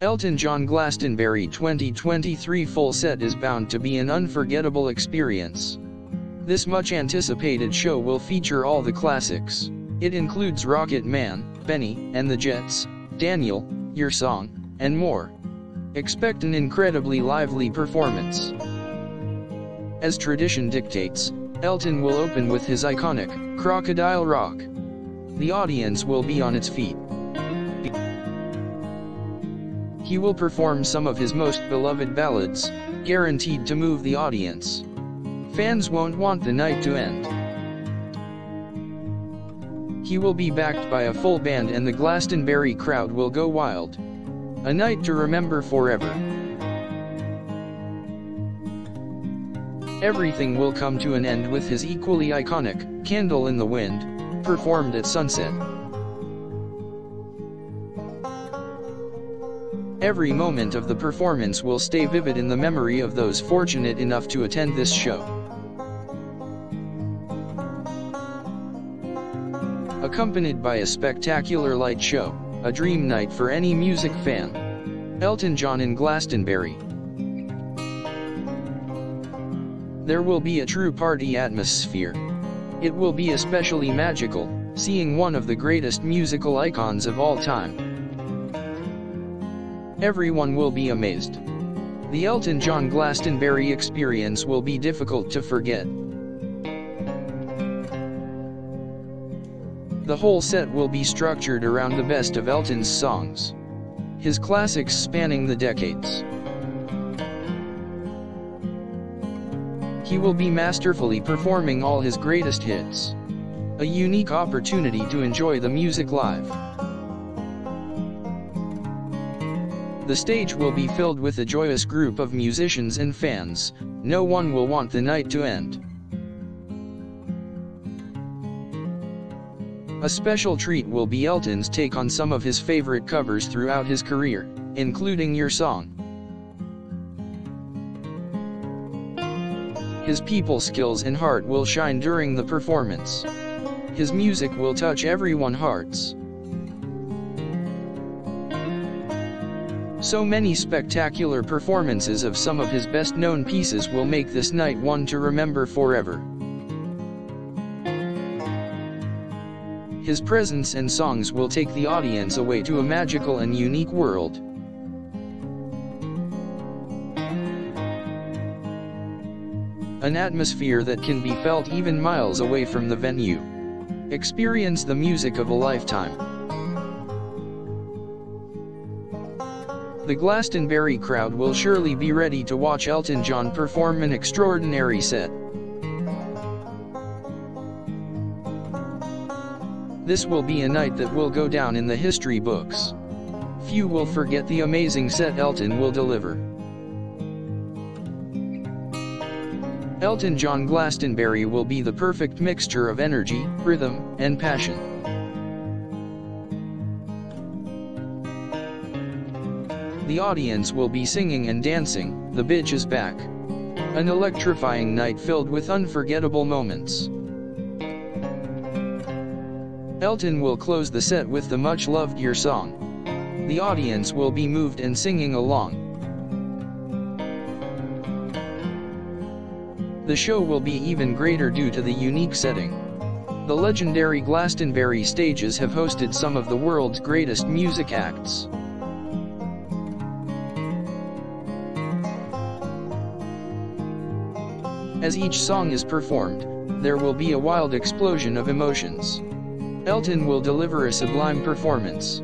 Elton John Glastonbury 2023 full set is bound to be an unforgettable experience. This much anticipated show will feature all the classics. It includes Rocket Man, Bennie and the Jets, Daniel, Your Song, and more. Expect an incredibly lively performance. As tradition dictates, Elton will open with his iconic Crocodile Rock. The audience will be on its feet. He will perform some of his most beloved ballads, guaranteed to move the audience. Fans won't want the night to end. He will be backed by a full band and the Glastonbury crowd will go wild. A night to remember forever. Everything will come to an end with his equally iconic, Candle in the Wind, performed at sunset. Every moment of the performance will stay vivid in the memory of those fortunate enough to attend this show. Accompanied by a spectacular light show, a dream night for any music fan. Elton John in Glastonbury. There will be a true party atmosphere. It will be especially magical, seeing one of the greatest musical icons of all time. Everyone will be amazed. The Elton John Glastonbury experience will be difficult to forget. The whole set will be structured around the best of Elton's songs. His classics spanning the decades. He will be masterfully performing all his greatest hits. A unique opportunity to enjoy the music live. The stage will be filled with a joyous group of musicians and fans, no one will want the night to end. A special treat will be Elton's take on some of his favorite covers throughout his career, including Your Song. His people skills and heart will shine during the performance. His music will touch everyone's hearts. So many spectacular performances of some of his best known pieces will make this night one to remember forever. His presence and songs will take the audience away to a magical and unique world. An atmosphere that can be felt even miles away from the venue. Experience the music of a lifetime. The Glastonbury crowd will surely be ready to watch Elton John perform an extraordinary set. This will be a night that will go down in the history books. Few will forget the amazing set Elton will deliver. Elton John Glastonbury will be the perfect mixture of energy, rhythm, and passion. The audience will be singing and dancing, The Bitch is Back. An electrifying night filled with unforgettable moments. Elton will close the set with the much-loved Your Song. The audience will be moved and singing along. The show will be even greater due to the unique setting. The legendary Glastonbury stages have hosted some of the world's greatest music acts. As each song is performed, there will be a wild explosion of emotions. Elton will deliver a sublime performance.